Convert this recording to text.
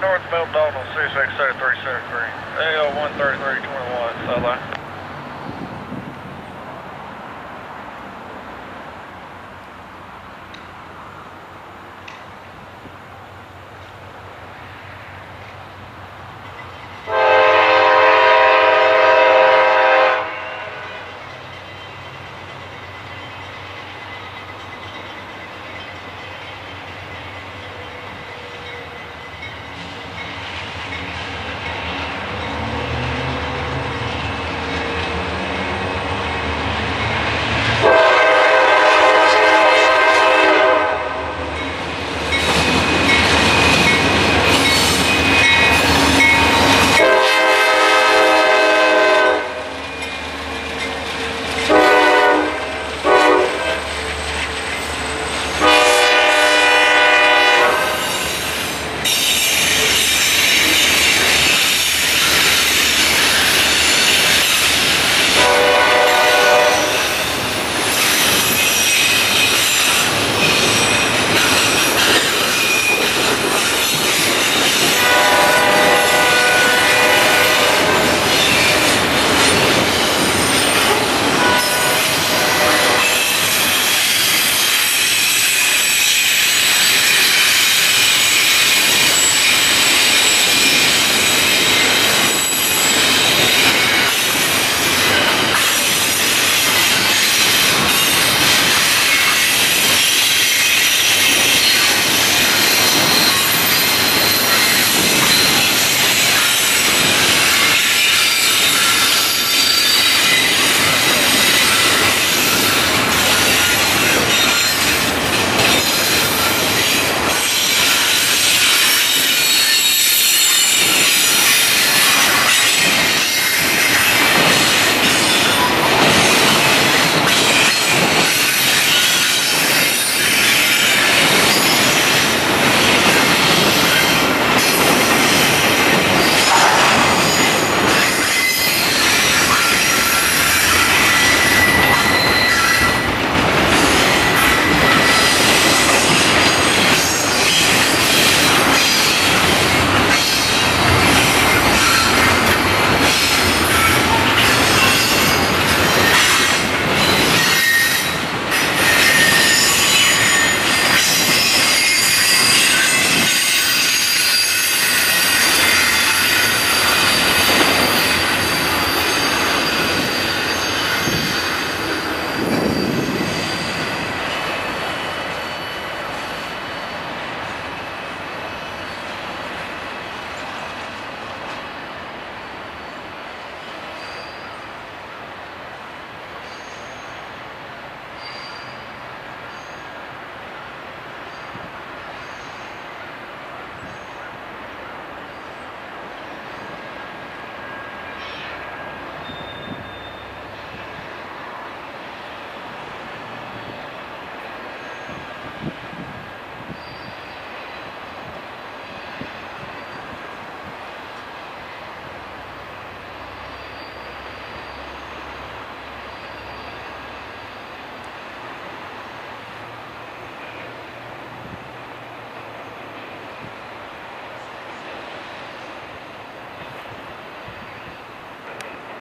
north Middle Dalton, 6X 3373. AL 13321, South